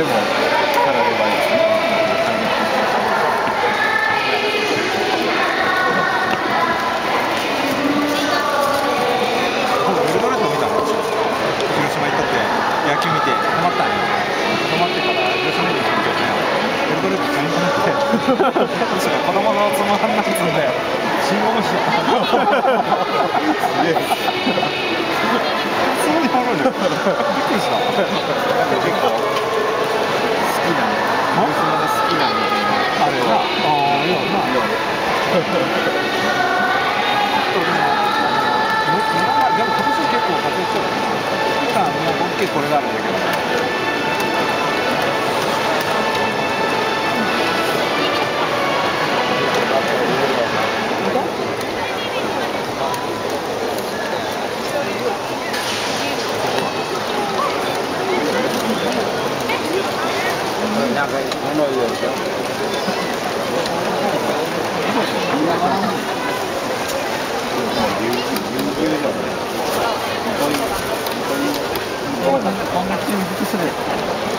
でもたらればいいですねエルドレッド見たの広島行ったって野球見てハマったんやハマってから広島に行ってねエルドレッド買いに行ってそしたら子供のつまんないつんで信号無視やすげえ普通にハマるじゃんびっくりした結構好きな広島で好きなみたいなあれなああいやな色でも今年結構活躍してる普段もう大きいこれがあるんだけどなんか物言うでしょこんなチーム複数